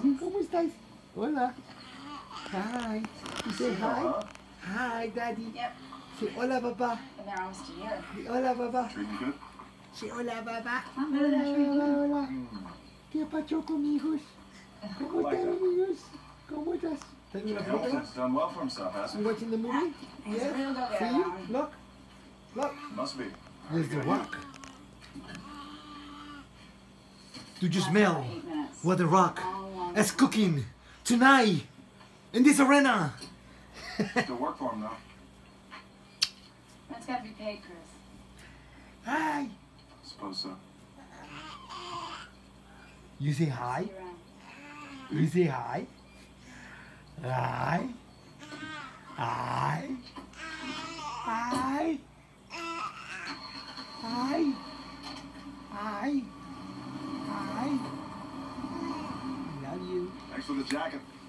¿Cómo estás? Hola. Hi. You say hi? Hi, Daddy. Yep. Say hola, papá. And they're almost a year. Say hola, papá. Treating you good? Say hola, papá. I'm Hola, gonna treat hola, you. hola. ¿Qué pacho conmigos? ¿Cómo están, amigos? ¿Cómo estás? ¿Estás en la película? Hamilton's done well for himself, hasn't You watching the movie? He's Yes? a real go-getter, See? Ron. Look. Look. he? Must be. There's the rock. Do you Last smell about eight minutes. what the rock All along. is cooking tonight in this arena? Still work for him, though. That's gotta be paid, Chris. Hi. Suppose so. You say hi? You around. You say hi? Hi? Hi? Hi? Hi? Hi? Thanks for the jacket.